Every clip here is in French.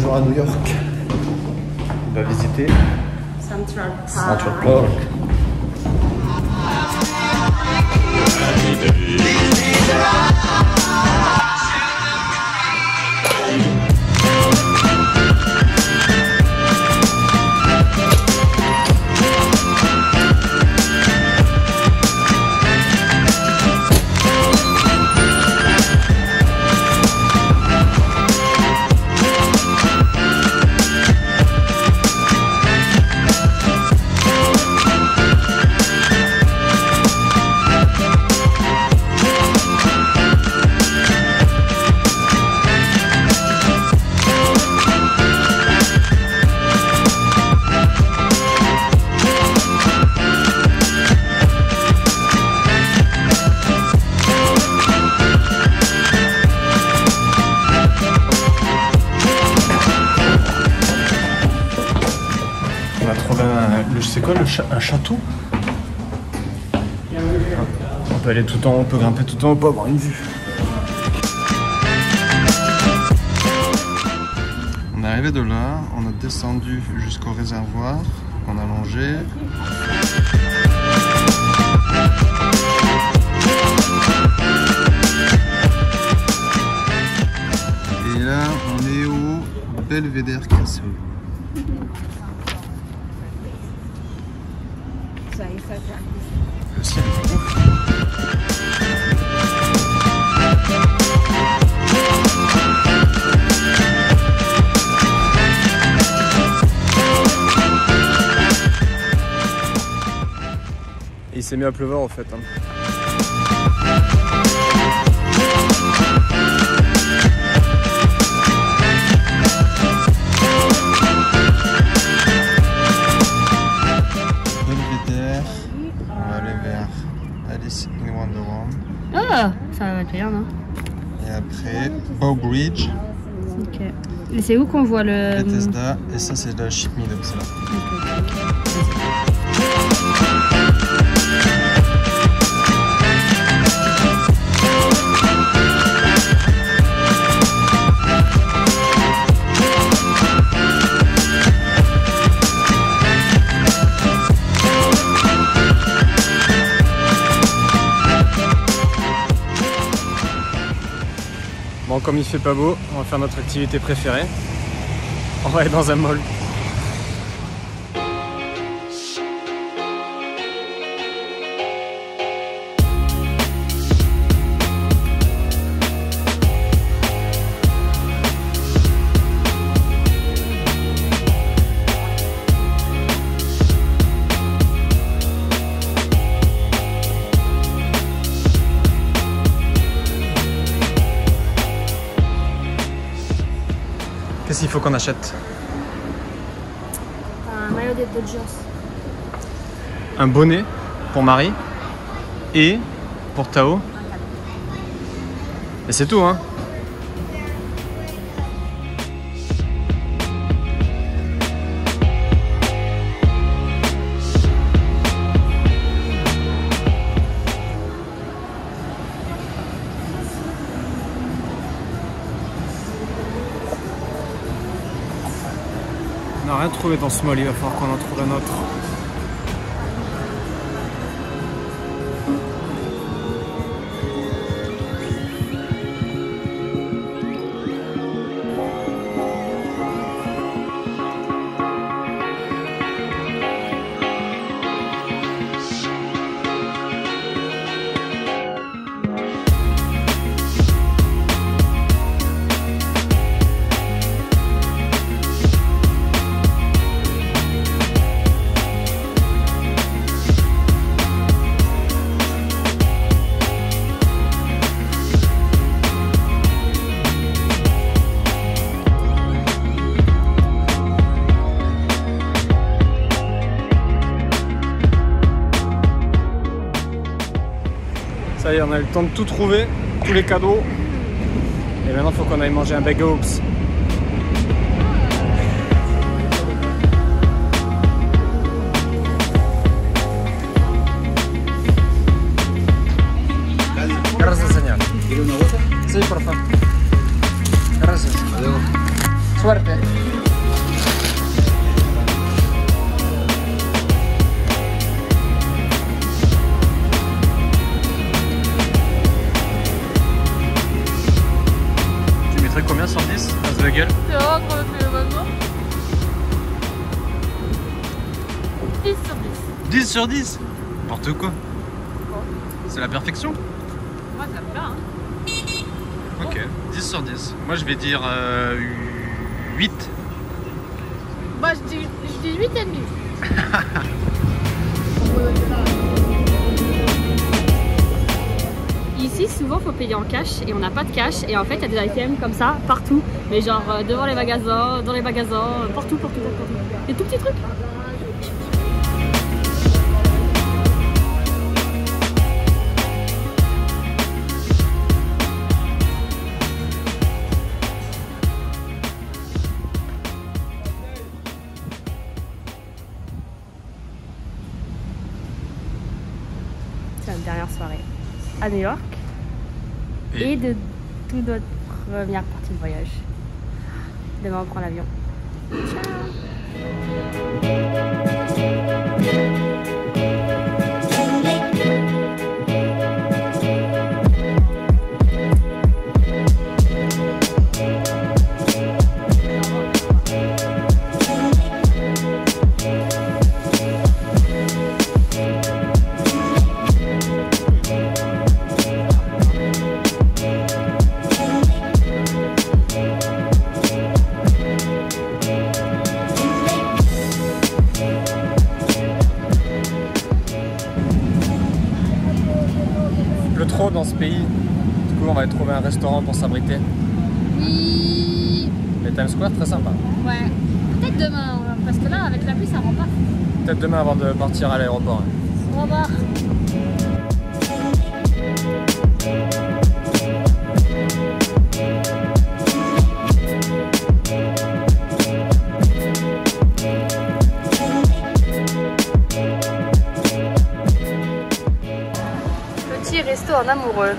Jour à New York. On va visiter Central Park. Central Park. Un château? On peut aller tout en haut, on peut grimper tout en haut pour avoir une vue. On est arrivé de là, on a descendu jusqu'au réservoir, on a longé. Et là, on est au Belvedere Castle. S'est mis à pleuvoir en fait. hein. Belvedere, on va aller vers Alice in Wonderland. Ah, ça va être bien, non Et après, Bow Bridge, Ok. Et c'est où qu'on voit le. Bethesda, et ça c'est de la Ship Meadow, c'est là. Bon, comme il fait pas beau, on va faire notre activité préférée. On va aller dans un mall. Qu'est-ce qu'il faut qu'on achète Un maillot des Dodgers. Un bonnet pour Marie et pour Tao. Et c'est tout, hein n'a rien trouvé dans ce mall, il va falloir qu'on en trouve un autre. On a eu le temps de tout trouver, tous les cadeaux. Et maintenant, il faut qu'on aille manger un bagel Oops. Gracias, señor. ¿Quiere una bolsa? Sí, por favor. Gracias. Adiós. Suerte. Gueule C'est vraiment qu'on le fait maintenant 10 sur 10. 10 sur 10 N'importe quoi. C'est la perfection Moi, j'aime bien. Hein. Ok, 10 sur 10. Moi je vais dire euh, 8. Moi, je dis, je dis 8 et demi. Souvent, faut payer en cash et on n'a pas de cash. Et en fait, il y a des items comme ça partout. Mais genre euh, devant les magasins, dans les magasins, euh, partout, partout, partout. Des tout petits trucs. Dernière soirée à New York et, de toute notre première partie de voyage. Demain, on prend l'avion. Il dans ce pays. Du coup, on va trouver un restaurant pour s'abriter. Oui, Mais Times Square, très sympa. ouais. Peut-être demain, parce que là, avec la pluie, ça rend pas. Peut-être demain avant de partir à l'aéroport. Au revoir. Resto en amoureux.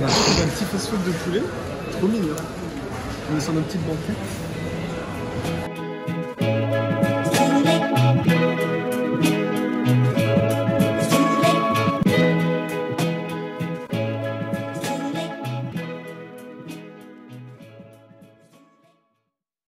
On a un petit fast-food de poulet. Trop mignon. On est sur nos petites banquettes.